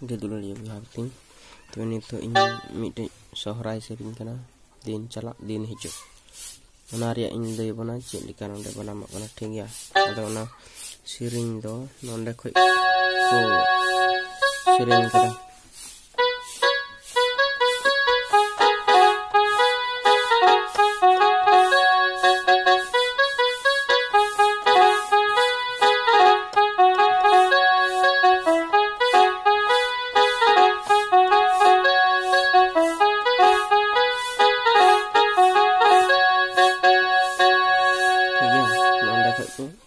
dia dulu dia ting tu ini tu ini mite sohrai sepin kana din chala din hijau. Mana ria in dei bona cek di kanan de bona mak bona ting ya ada ona siring do nonde koi. Ko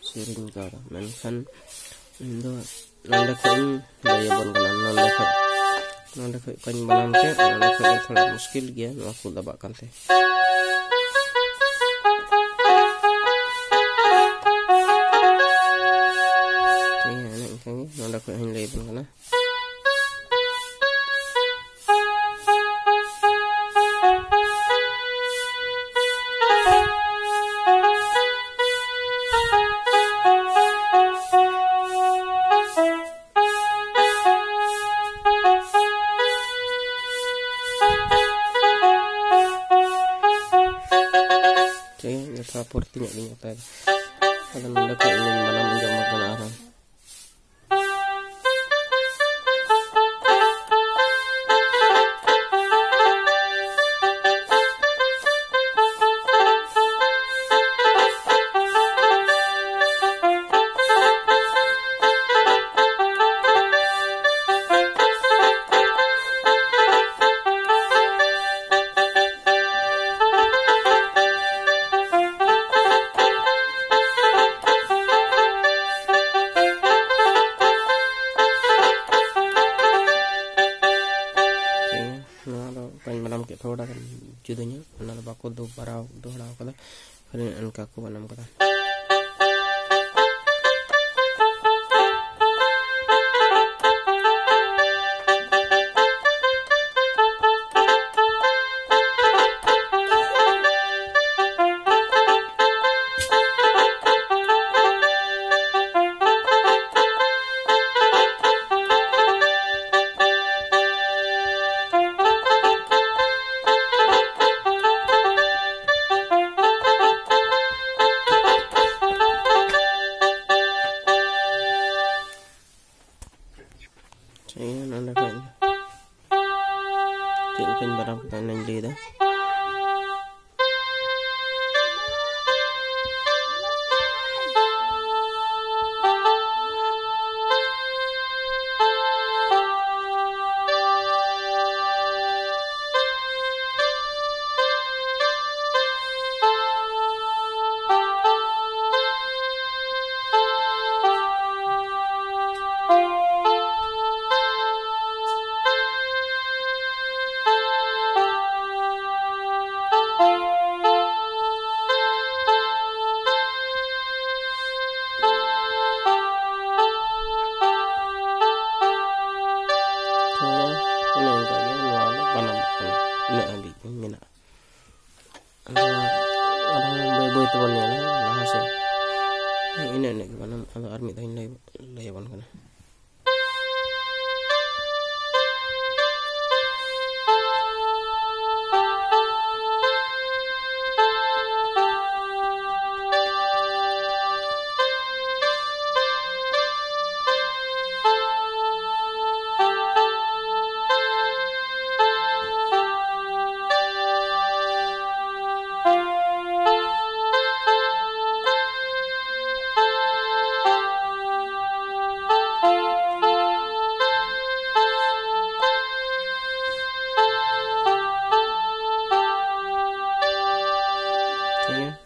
kada mention do nanda khain laya bon kana nanda khain nanda kan banam ke nanda khain thoda muskil no aku daba kante Nanda So, yun, yung property niya, ganyan tayo. Alam mo na kung ilan malamang gamag na araw. ᱵᱟᱱᱟᱢ ᱠᱮᱫ ᱛᱷᱚᱲᱟ ᱜᱟᱱ ᱡᱩᱫᱟᱹ ᱧᱚᱜ ᱚᱱᱟ ᱫᱚ ᱵᱟᱠᱚ ᱫᱚ ᱵᱟᱨᱟᱣ ᱫᱚᱦᱲᱟ ᱟᱠᱟᱫᱟ ᱚᱱᱠᱟ ᱠᱚ ᱵᱟᱱᱟᱢ ᱠᱟᱫᱟ apa yang barang kita nanya gitu ᱟᱨ ᱢᱤᱫ ᱫᱷᱟᱣ ᱤᱧ ᱞᱟᱹᱭ ᱞᱟᱹᱭᱟᱵᱚᱱ ᱠᱟᱱᱟ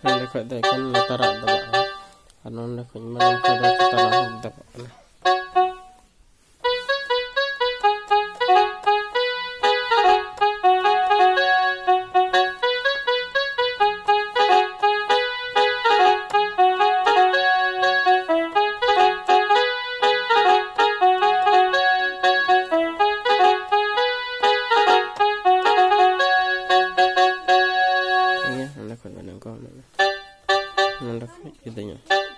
ᱱᱚᱸᱰᱮ ᱠᱷᱚᱡ ᱫᱚ ᱮᱠᱮᱱ ᱞᱟᱛᱟᱨᱟᱜ ᱫᱟᱵᱟᱜᱼᱟ ᱟᱨ ᱱᱚᱸᱰᱮ ᱠᱷᱚᱡ ᱢᱟᱲᱟᱝ ᱠᱷᱚᱡ ᱫᱚ ᱪᱮᱛᱟᱱᱟᱜ ᱦᱚᱸ ᱫᱟᱵᱟᱜ ᱠᱟᱱᱟ no lo recuerdo.